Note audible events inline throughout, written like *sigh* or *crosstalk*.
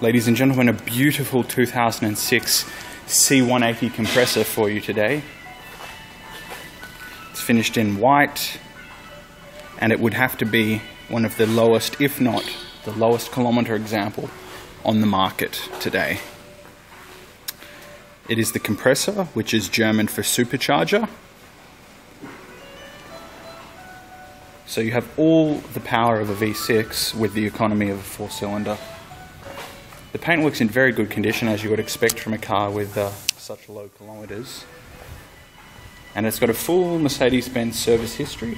ladies and gentlemen, a beautiful 2006 C180 Kompressor for you today. It's finished in white, and it would have to be one of the lowest, if not the lowest kilometre example on the market today. It is the Kompressor, which is German for supercharger. So you have all the power of a V6 with the economy of a four cylinder. The paint works in very good condition as you would expect from a car with uh, such low kilometres. And it's got a full Mercedes-Benz service history.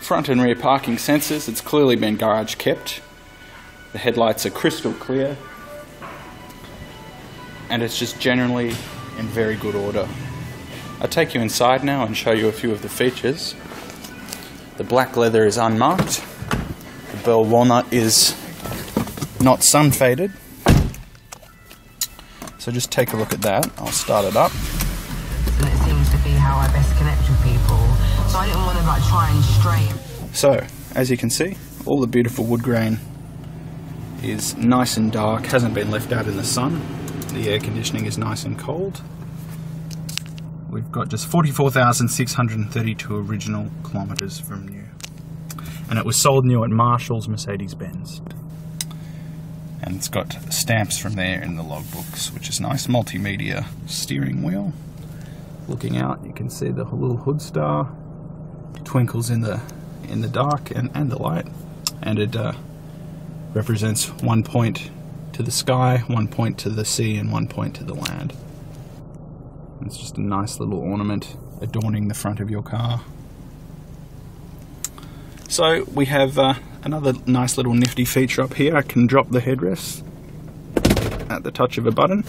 Front and rear parking sensors, it's clearly been garage kept. The headlights are crystal clear. And it's just generally in very good order. I'll take you inside now and show you a few of the features. The black leather is unmarked. The burl walnut is not sun faded. So just take a look at that. I'll start it up. And it seems to be how I best connect with people. So I didn't want to like try and stray. So, as you can see, all the beautiful wood grain is nice and dark, hasn't been left out in the sun. The air conditioning is nice and cold. We've got just 44,632 original kilometres from new. And it was sold new at Marshall's Mercedes-Benz. And it's got stamps from there in the logbooks, which is nice. Multimedia steering wheel. Looking out, you can see the little hood star twinkles in the in the dark and, and the light. And it uh, represents one point to the sky, one point to the sea, and one point to the land. It's just a nice little ornament adorning the front of your car. So we have uh, another nice little nifty feature up here. I can drop the headrest at the touch of a button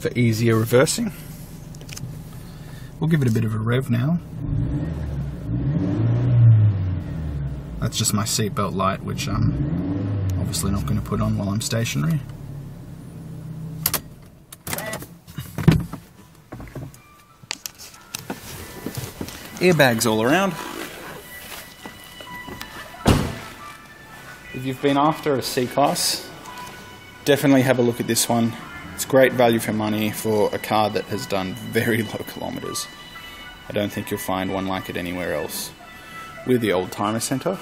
for easier reversing. We'll give it a bit of a rev now. That's just my seatbelt light, which I'm obviously not going to put on while I'm stationary. airbags all around. If you've been after a C-Class, definitely have a look at this one. It's great value for money for a car that has done very *laughs* low kilometres. I don't think you'll find one like it anywhere else. We're the Oldtimer Centre.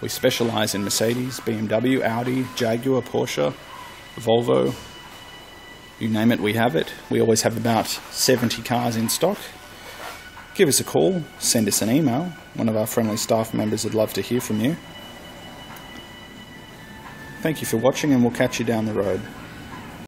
We specialise in Mercedes, BMW, Audi, Jaguar, Porsche, Volvo. You name it, we have it. We always have about 70 cars in stock give us a call, send us an email. One of our friendly staff members would love to hear from you. Thank you for watching, and we'll catch you down the road.